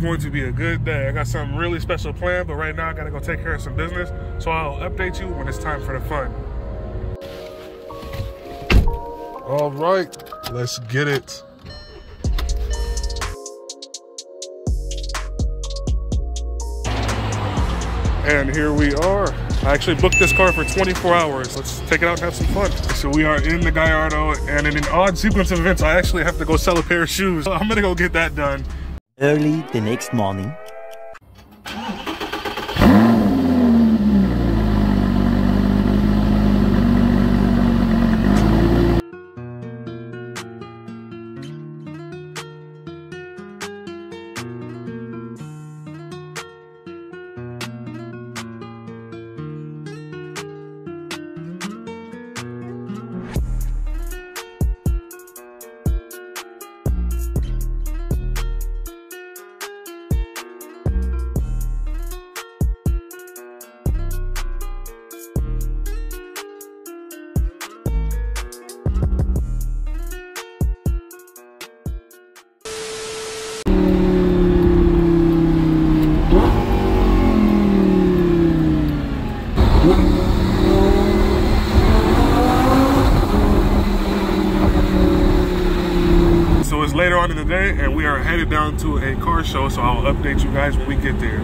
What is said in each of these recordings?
going to be a good day. I got something really special planned, but right now I gotta go take care of some business. So I'll update you when it's time for the fun. All right, let's get it. And here we are. I actually booked this car for 24 hours. Let's take it out and have some fun. So we are in the Gallardo and in an odd sequence of events, I actually have to go sell a pair of shoes. I'm gonna go get that done. Early the next morning. Later on in the day and we are headed down to a car show. So I'll update you guys when we get there.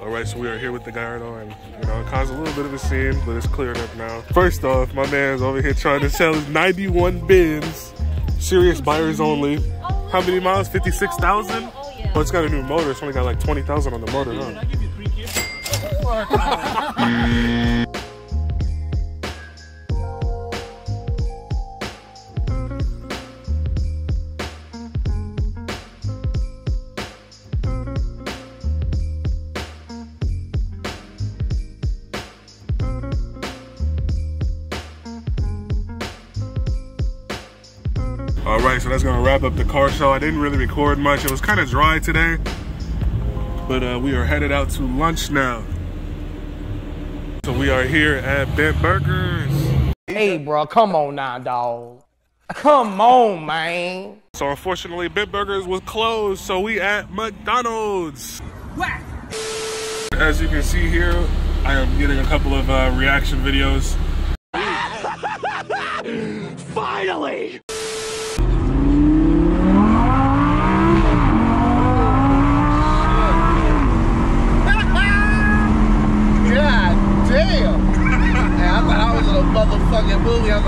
All right, so we are here with the Gallardo and you know, it caused a little bit of a scene, but it's cleared up now. First off, my man's over here trying to sell his 91 Benz, serious buyers only. How many miles? 56,000? Well, it's got a new motor. It's only got like 20,000 on the motor, huh? right, so that's gonna wrap up the car show. I didn't really record much. It was kind of dry today, but uh, we are headed out to lunch now. So we are here at Bent Burgers. Hey, bro, come on now, dog. Come on, man. So unfortunately, Bent Burgers was closed, so we at McDonald's. As you can see here, I am getting a couple of uh, reaction videos.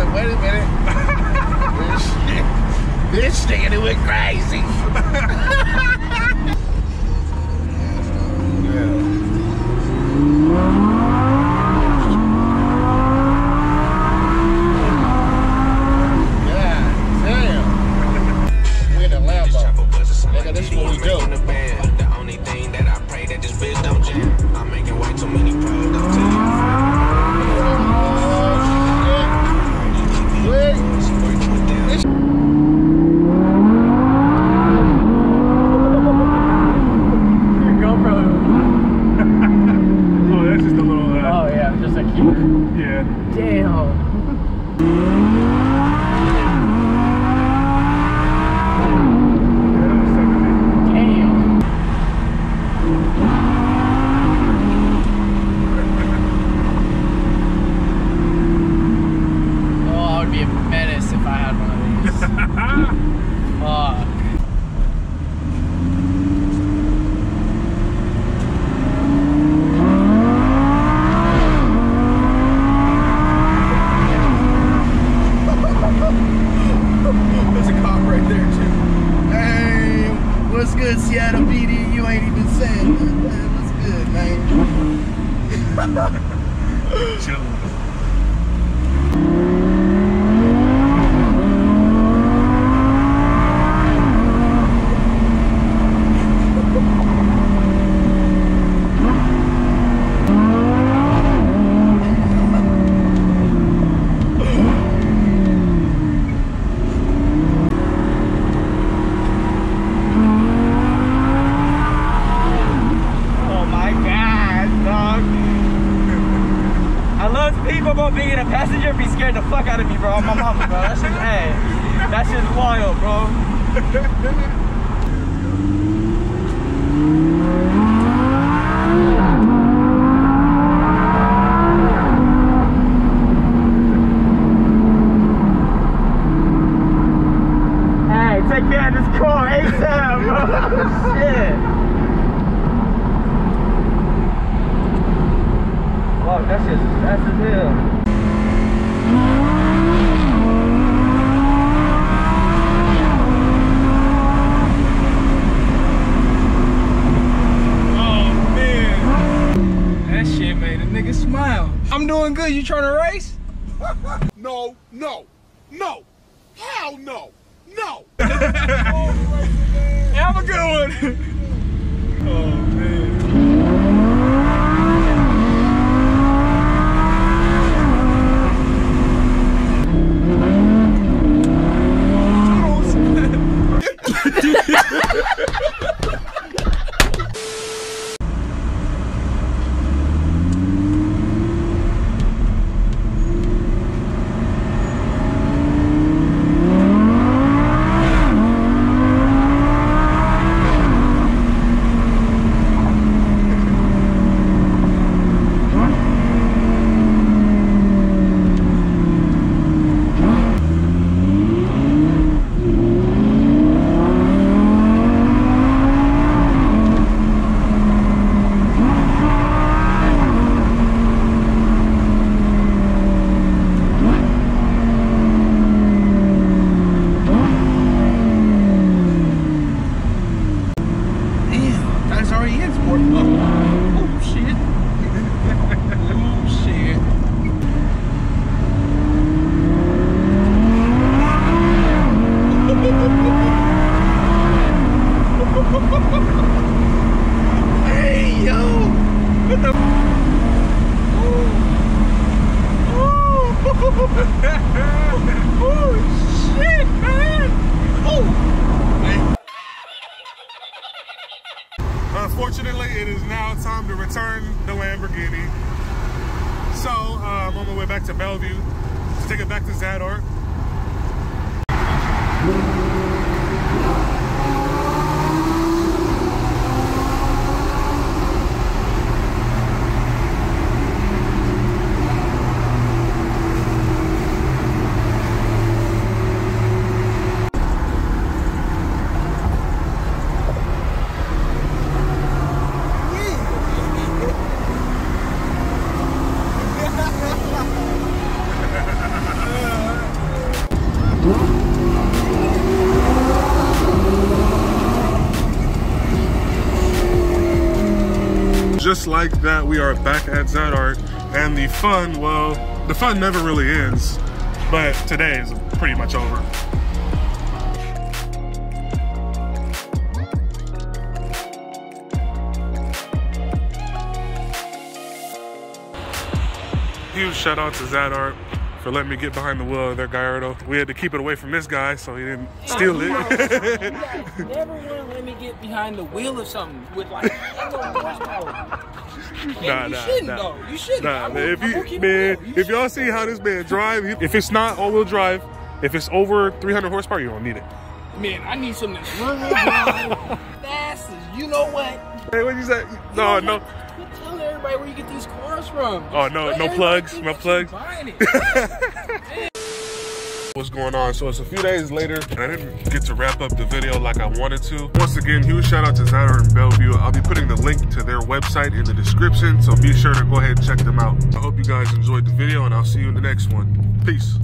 Like, wait a minute. this shit, this nigga went crazy. ain't even man. What's good, man? Oh my god, dog. I love people, but being a passenger be scared the fuck out of me, bro. My mama, bro. That shit's, hey, that shit's wild, bro. Hey, take me out of this car ASAP, bro. Shit. Fuck, that shit's fast as hell. Oh man. That shit made a nigga smile. I'm doing good. You trying to race? No, no, no, hell no, no. Have a good one. oh man. Damn, that's already in sport. Oh, oh shit. oh shit. hey yo! What the? oh shit, man! Oh. Unfortunately, it is now time to return the Lamborghini. So um, on my way back to Bellevue to take it back to Zadart. Just like that, we are back at Zadart, and the fun, well, the fun never really ends, but today is pretty much over. Huge shout out to Zadart for letting me get behind the wheel of their Gallardo. We had to keep it away from this guy so he didn't oh, steal it. Never want to let me get behind the wheel of something with like. Nah, you nah, shouldn't nah. though. You shouldn't. Nah, if you man, you if y'all see how this man drive, if it's not all-wheel drive, if it's over 300 horsepower, you don't need it. man, I need something that's real, real fast. as You know what? Hey, what you say? No, You no. know what? Quit telling everybody where you get these cars from. Oh, no- no plugs, no plugs. What's going on? So it's a few days later, and I didn't get to wrap up the video like I wanted to. Once again, huge shout out to Zadart and Bellevue. I'll be putting the link to their website in the description, so be sure to go ahead and check them out. I hope you guys enjoyed the video, and I'll see you in the next one. Peace.